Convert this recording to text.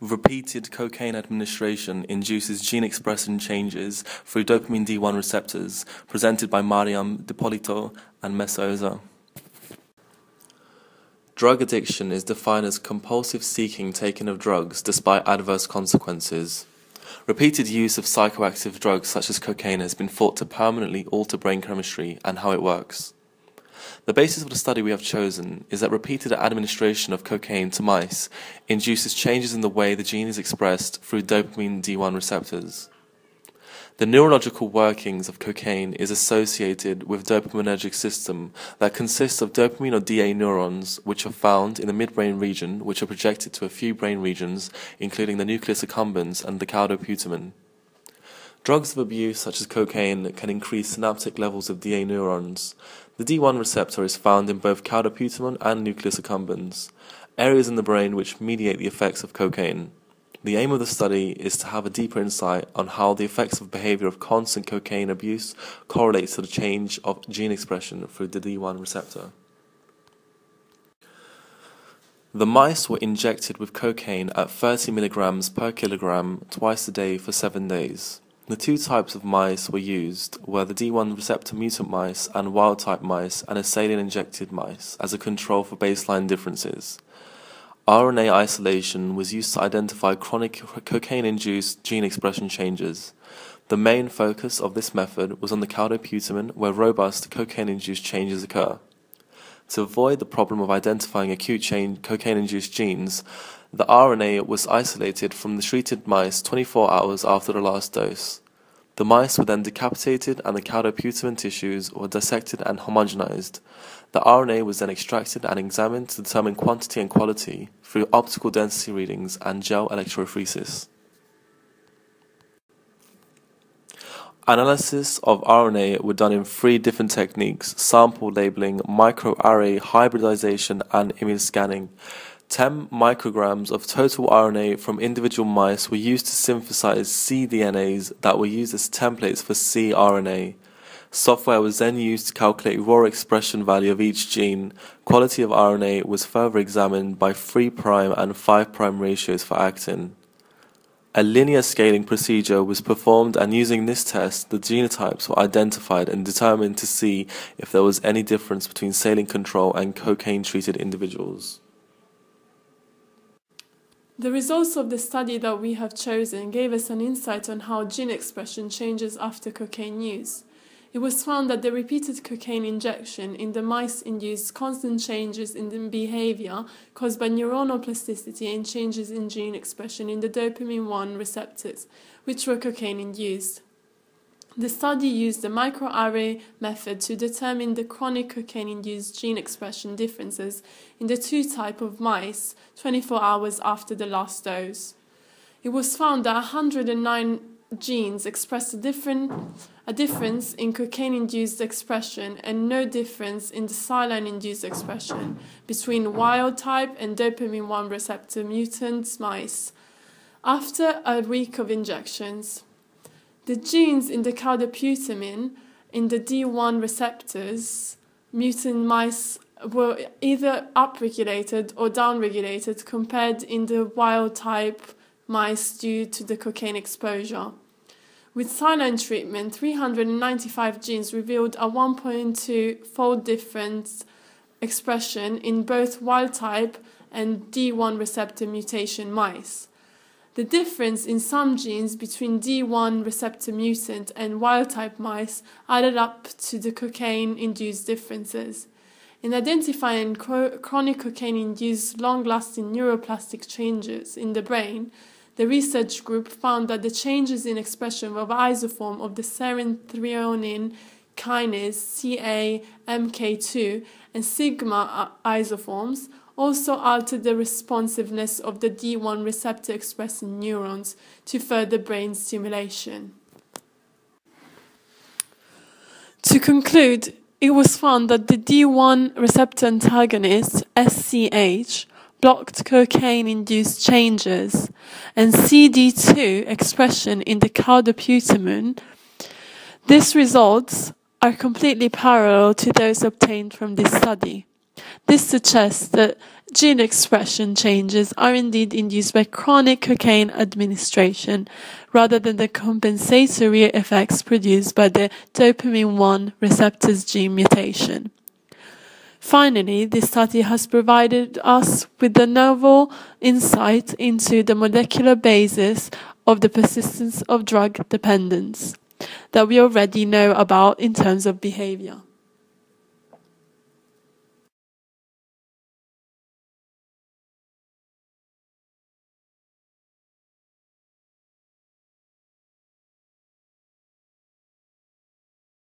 Repeated cocaine administration induces gene expression changes through dopamine D1 receptors, presented by Mariam D'ippolito and Mesut Ozer. Drug addiction is defined as compulsive seeking taking of drugs despite adverse consequences. Repeated use of psychoactive drugs such as cocaine has been thought to permanently alter brain chemistry and how it works. The basis of the study we have chosen is that repeated administration of cocaine to mice induces changes in the way the gene is expressed through dopamine D1 receptors. The neurological workings of cocaine is associated with dopaminergic system that consists of dopamine or DA neurons which are found in the midbrain region which are projected to a few brain regions including the nucleus accumbens and the caudoputamen. Drugs of abuse such as cocaine can increase synaptic levels of DA neurons. The D1 receptor is found in both caudoputamen and nucleus accumbens, areas in the brain which mediate the effects of cocaine. The aim of the study is to have a deeper insight on how the effects of behavior of constant cocaine abuse correlates to the change of gene expression through the D1 receptor. The mice were injected with cocaine at 30 milligrams per kilogram twice a day for seven days. The two types of mice were used were the D1 receptor mutant mice and wild type mice and a saline injected mice as a control for baseline differences. RNA isolation was used to identify chronic cocaine induced gene expression changes. The main focus of this method was on the caudoputamen where robust cocaine induced changes occur. To avoid the problem of identifying acute cocaine induced genes, the RNA was isolated from the treated mice 24 hours after the last dose. The mice were then decapitated and the caudoputamen tissues were dissected and homogenized. The RNA was then extracted and examined to determine quantity and quality through optical density readings and gel electrophoresis. Analysis of RNA were done in three different techniques sample labeling, microarray hybridization, and image scanning. 10 micrograms of total RNA from individual mice were used to synthesize cDNAs that were used as templates for cRNA. Software was then used to calculate raw expression value of each gene. Quality of RNA was further examined by 3' and 5' ratios for actin. A linear scaling procedure was performed and using this test the genotypes were identified and determined to see if there was any difference between saline control and cocaine treated individuals. The results of the study that we have chosen gave us an insight on how gene expression changes after cocaine use. It was found that the repeated cocaine injection in the mice induced constant changes in the behavior caused by neuronal plasticity and changes in gene expression in the dopamine 1 receptors, which were cocaine induced. The study used the microarray method to determine the chronic cocaine-induced gene expression differences in the two type of mice 24 hours after the last dose. It was found that 109 genes expressed a, different, a difference in cocaine-induced expression and no difference in the saline-induced expression between wild-type and dopamine-1 receptor mutant mice after a week of injections. The genes in the caudoputamen in the D1 receptors mutant mice were either upregulated or downregulated compared in the wild type mice due to the cocaine exposure. With saline treatment, 395 genes revealed a 1.2 fold difference expression in both wild type and D1 receptor mutation mice. The difference in some genes between D1 receptor mutant and wild type mice added up to the cocaine induced differences. In identifying chronic cocaine induced long lasting neuroplastic changes in the brain, the research group found that the changes in expression of isoform of the serine threonine kinase CA-MK2 and sigma isoforms also altered the responsiveness of the D1 receptor expressing neurons to further brain stimulation. To conclude, it was found that the D1 receptor antagonist, SCH, blocked cocaine induced changes and CD2 expression in the caudoputamen. These results are completely parallel to those obtained from this study. This suggests that Gene expression changes are indeed induced by chronic cocaine administration rather than the compensatory effects produced by the dopamine 1 receptors gene mutation. Finally, this study has provided us with a novel insight into the molecular basis of the persistence of drug dependence that we already know about in terms of behavior.